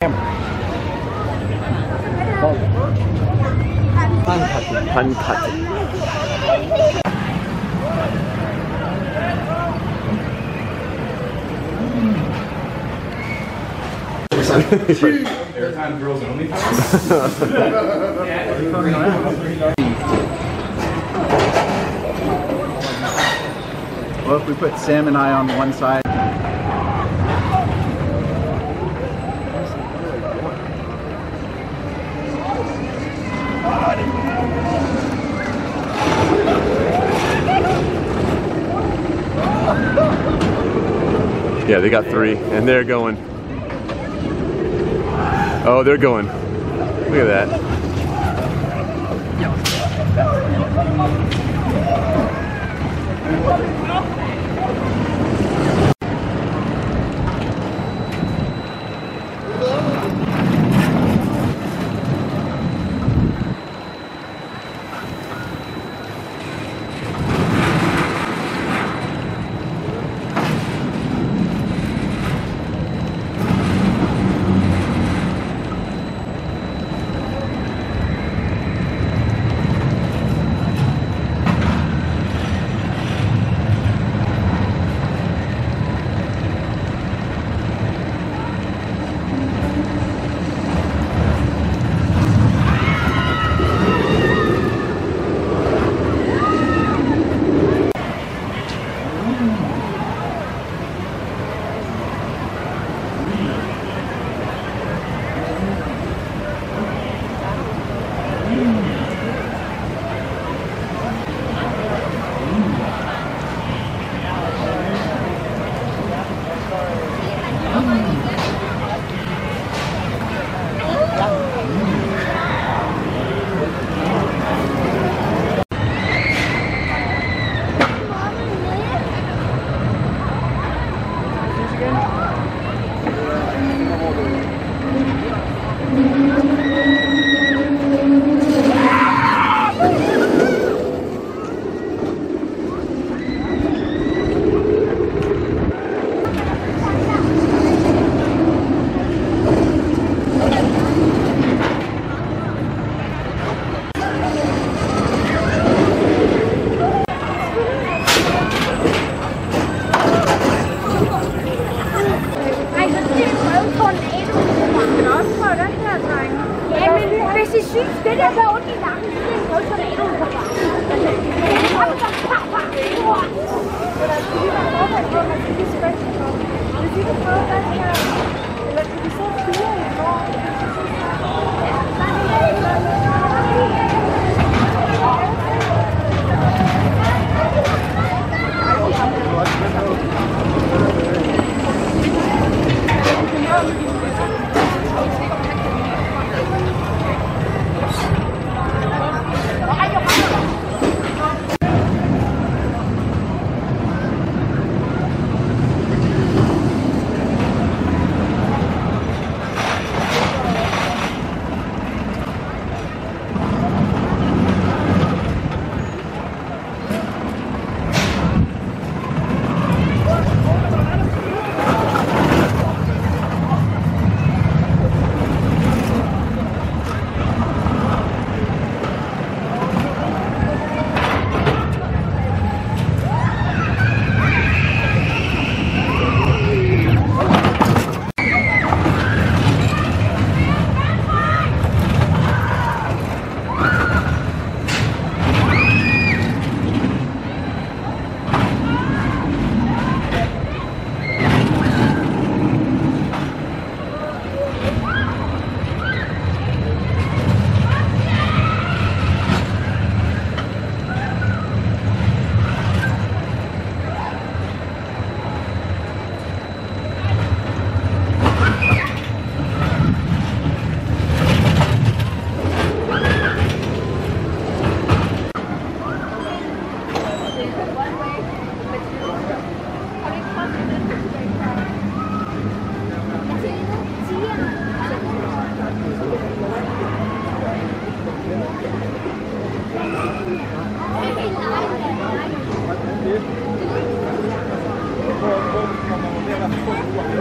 Pan Well, if we put Sam and I on one side, Yeah, they got three, and they're going. Oh, they're going. Look at that. 别掉下来我给你拿。Thank you.